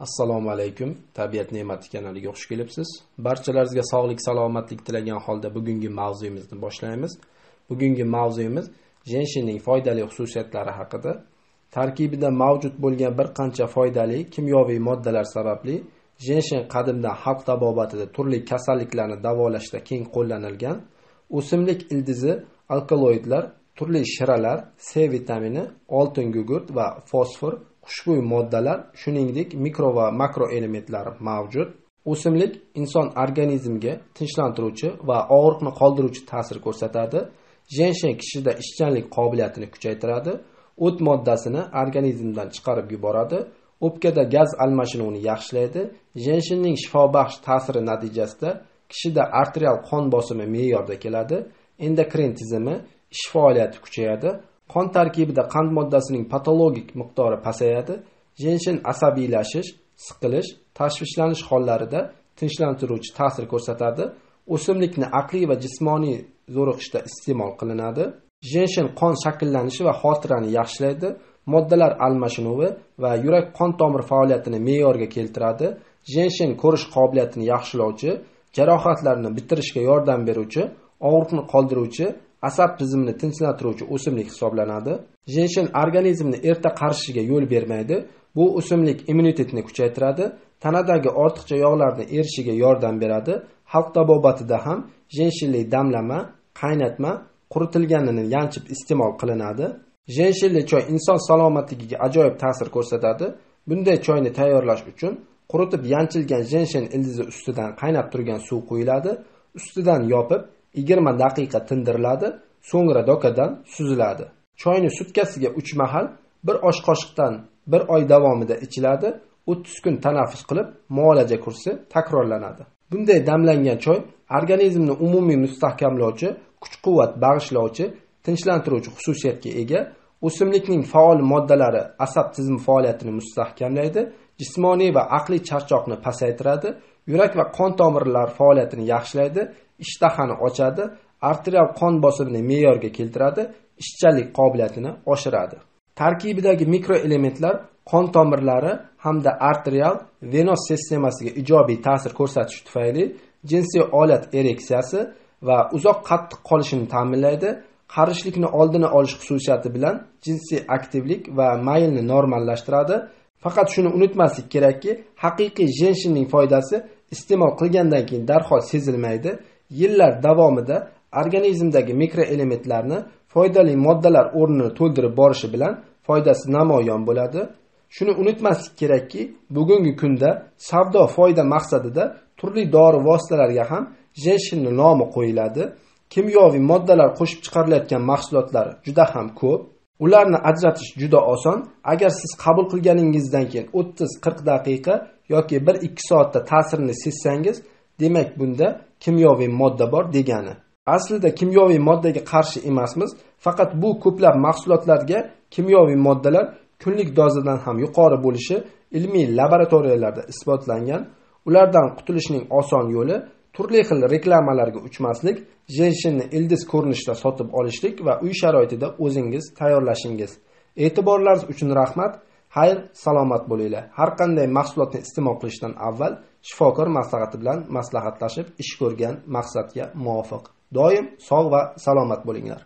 assalomu alaykum. Tabiat ne'mati kanaliga xush kelibsiz. Barchalaringizga sog'lik salomatlik tilagan holda bugungi mavzuyimizni boshlaymiz. Bugungi mavzuyimiz jenshinning foydali xususiyatlari haqida. Tarkibida mavjud bo'lgan bir qancha foydali kimyoviy moddalar sababli jenshin qadimdan xalq tabobatida turli kasalliklarni davolashda keng qo'llanilgan. O'simlik ildizi alkaloidlar turli shiralar c vitamini oltin gugurt va fosfor xushbo'y moddalar shuningdek mikro va makro elementlar mavjud. O'simlik inson organizmiga tinchlantiruvchi va og'riqni qoldiruvchi ta'sir ko'rsatadi. Jenshen kishida ishchanlik qobiliyatini kuchaytiradi. O't moddasini organizmdan chiqarib yuboradi. O'pkada gaz almashinuvini yaxshilaydi. Jenshinning shifobaxsh ta'siri natijasida kishida arterial qon bosimi me'yorda keladi. Endokrin tizimi ish faoliyati kuchayadi. Qon tarkibida qand moddasining patologik miqdori pasayadi. Jenshin asabiylashish siqilish tashvishlanish hollarida tinchlantiruvchi ta'sir ko'rsatadi. O'simlikni aqliy va jismoniy zo'riqishda iste'mol qilinadi. Jenshin qon shakllanishi va xotirani yaxshilaydi. Moddalar almashinuvi va yurak qon tomir faoliyatini me'yorga keltiradi. Jenshin ko'rish qobiliyatini yaxshilovchi jarohatlarni bitirishga yordam beruvchi og'riqni qoldiruvchi asab tizimini tinchlantiruvchi o'simlik hisoblanadi. Jenshin organizmni erta qarishiga yo'l bermaydi. Bu o'simlik immunitetni kuchaytiradi. Tanadagi ortiqcha yog'larni erishiga yordam beradi. Xalq tabobatida ham jenshinli damlama qaynatma quritilganini yanchib iste'mol qilinadi. Jenshinli choy inson salomatligiga ajoyib ta'sir ko'rsatadi. Bunday choyni tayyorlash uchun quritib yanchilgan jenshin ildizi ustidan qaynab turgan suv quyiladi. Ustidan yopib yigirma daqiqa tindiriladi so'ngra dokadan suziladi. Choyni sutkasiga 3 mahal bir osh qoshiqdan 1 oy davomida ichiladi o'ttiz kun tanaffus qilib muolaja kursi takrorlanadi. Bunday damlangan choy organizmni umumiy mustahkamlovchi kuch quvvat bag'ishlovchi tinchlantiruvchi xususiyatga ega o'simlikning faol moddalari asab tizimi faoliyatini mustahkamlaydi jismoniy va aqliy charchoqni pasaytiradi yurak va qon tomirlar faoliyatini yaxshilaydi ishtahani ochadi arterial qon bosimini me'yorga keltiradi ishchanlik qobiliyatini oshiradi. Tarkibidagi mikroelementlar qon tomirlari hamda arterial venos sistemasiga ijobiy ta'sir ko'rsatishi tufayli jinsiy olat ereksiyasi va uzoq qattiq qolishini ta'minlaydi qarishlikni oldini olish xususiyati bilan jinsiy aktivlik va maylni normallashtiradi faqat shuni unutmaslik kerakki haqiqiy jenshinning foydasi iste'mol qilgandan keyin darhol sezilmaydi. Yillar davomida organizmdagi mikroelementlarni foydali moddalar o'rnini to'ldirib borishi bilan foydasi namoyon bo'ladi. Shuni unutmaslik kerakki bugungi kunda savdo foyda maqsadida turli dori vositalariga ham jenshinni nomi qo'yiladi. Kimyoviy moddalar qo'shib chiqarilayotgan mahsulotlar juda ham ko'p. Ularni ajratish juda oson. Agar siz qabul qilganingizdan keyin o'ttiz qirq daqiqa yoki bir ikki soatda ta'sirini sezsangiz demak bunda kimyoviy modda bor degani. Aslida kimyoviy moddaga qarshi emasmiz faqat bu ko'plab mahsulotlarga kimyoviy moddalar kunlik dozadan ham yuqori bo'lishi ilmiy laboratoriyalarda isbotlangan. Ulardan qutulishning oson yo'li turli xil reklamalarga uchmaslik jenshinni ildiz ko'rinishida sotib olishlik va uy sharoitida o'zingiz tayyorlashingiz. E'tiborlaringiz uchun rahmat. Xayr salomat bo'linglar. Har qanday mahsulotni iste'mol qilishdan avval shifokor maslahati bilan maslahatlashib ish ko'rgan maqsadga muvofiq. Doim sog' va salomat bo'linglar.